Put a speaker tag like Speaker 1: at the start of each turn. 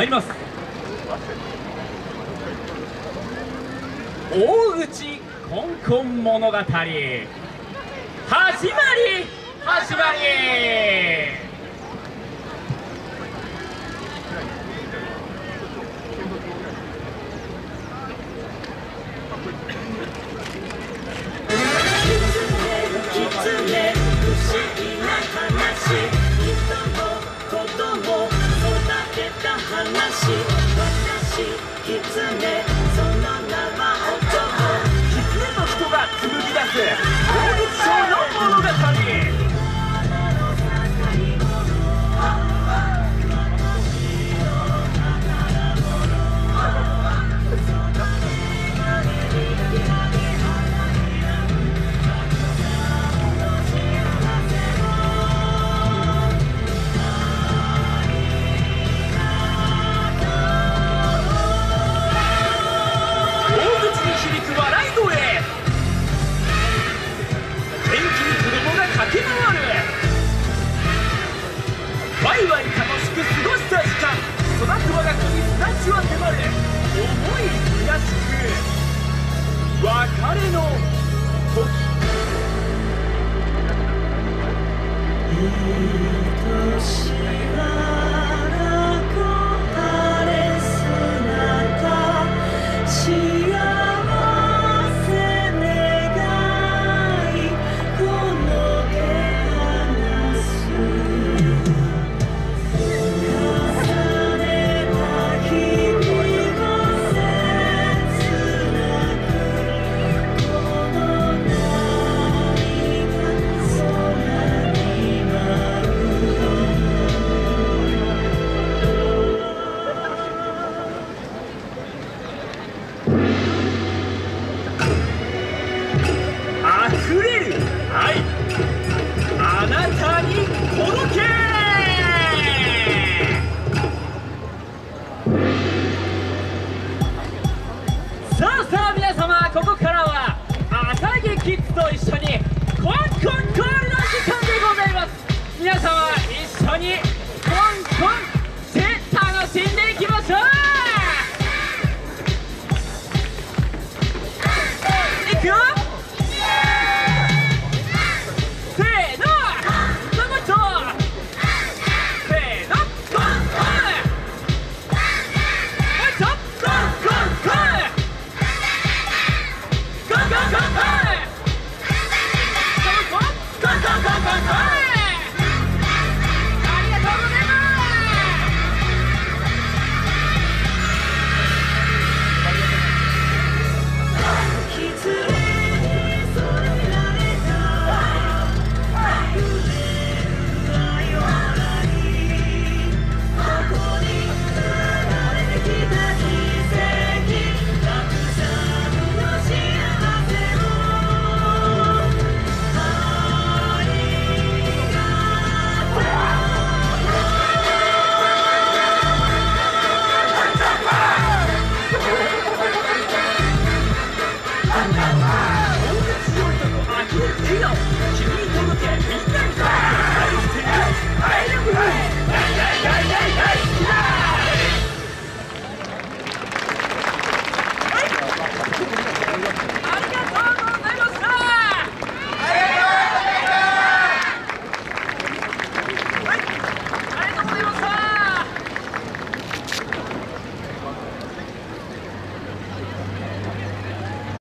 Speaker 1: 参ります。大口コンコン物語。始まり始まり。彼の人が紡ぎ出す動物ショーの物語。